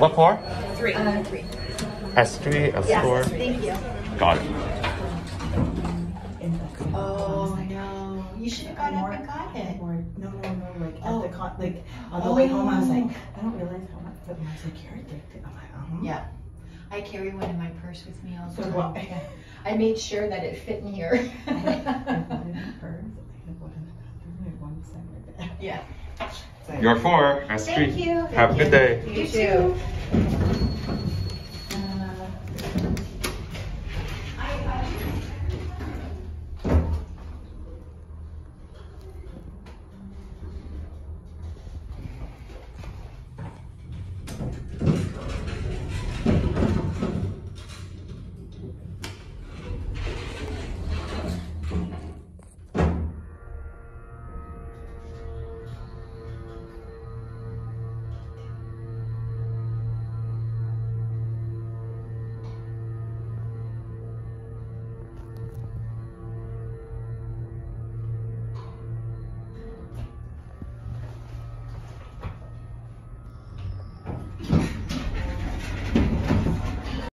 What floor? Three. Uh, three. S3, S4. Yes, thank you. Got it. Oh, no. You should have got up and got it. Or, no, no, no, like Oh. at the con, like on the way home, I was like. I don't realize how much, but I was like, you're addicted. I'm like, uh-huh. Yeah. I carry one in my purse with me all So the time. I. Yeah. I made sure that it fit in here. I have one in my purse, I have one in the bathroom, I have one beside my bed. Yeah. It's like- Your four, S3. Thank you. Have a good day. You too.